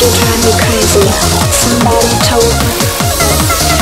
you drive me crazy. Somebody told me.